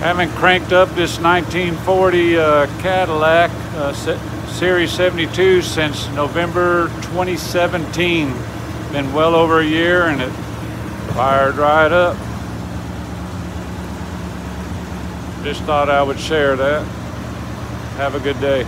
Haven't cranked up this 1940 uh, Cadillac uh, Series 72 since November 2017. Been well over a year and it fired right up. Just thought I would share that. Have a good day.